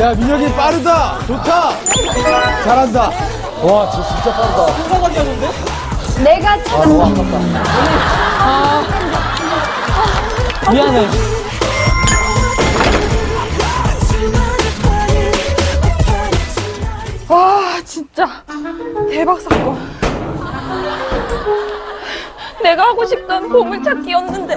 야, 민혁이 빠르다. 좋다. 잘한다. 와, 저 진짜 빠르다. 내가 찾았어. 미안해. 와, 진짜. 대박 사건. 내가 하고 싶던 보물찾기였는데.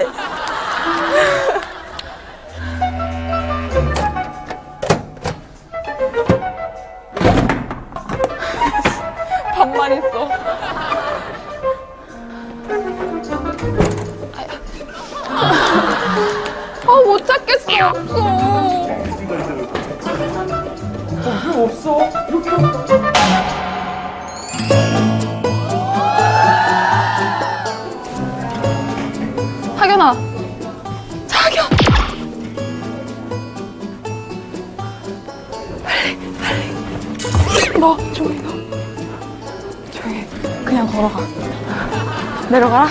아, 못 찾겠어. 없어. 없어. 학연아. 자견. 빨리, 빨리. 너, 조용히 너. 조용히. 그냥 걸어가. 내려가라.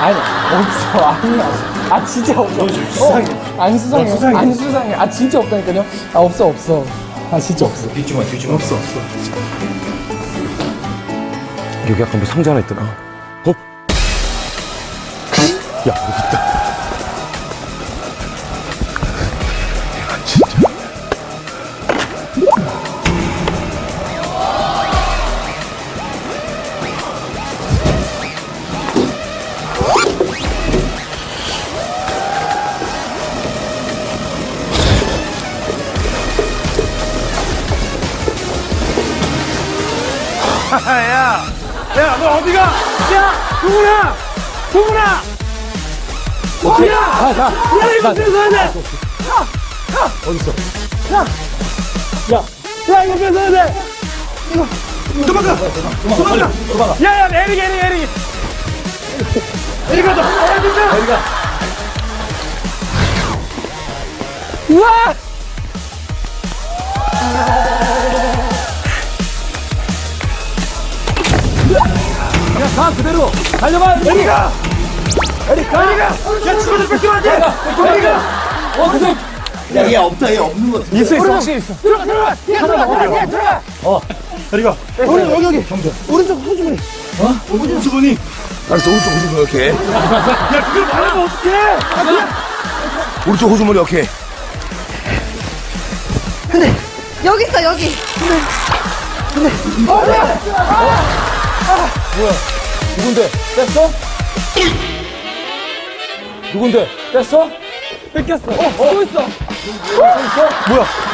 아니, 없어. 아니야. 아, 진짜 없어. 수상해. 안 수상해. 수상해. 안 수상해. 아, 진짜 없다니까요. 아, 없어, 없어. 아, 진짜 없어. 뒤집어 뒤집어 없어 없어 여기 아까 뭐 상자 하나 있더라. 어? 야, 여기 있다. 야! 야, 너 어디가? 야! 동훈아! 동훈아! 오케이. 가, 가. 야, 이거 뺏어야 돼! 어딨어? 야, 이거 뺏어야 돼! 이거, 도망가! 도망가! 도망가! 야, 야, 에릭, 에릭, 에릭! 에릭 가자! 야, 진짜! 여기가. 우와! 가, 그대로. 달려가. 에릭아! 에릭, 가! 에릭아! 야, 친구들 뺏기면 안 돼! 에릭아! 어, 그대 야, 얘 없다, 얘 없는 거 같아. 있어, 있어. 확실히 있어. 들어가, 들어가! 들어가, 들어가, 들어가! 어, 에릭아. 우리, 여기, 여기. 오른쪽 호주머니. 오른쪽 주머니. 알았어, 오른쪽 호주머니, 오케이. 야, 그걸 말하면 어떡해! 오른쪽 호주머니, 오케이. 여기 있어, 여기. 누군데? 뺐어? 누군데? 뺐어? 뺏겼어. 어, 어. 또 있어. 또 있어? 뭐야?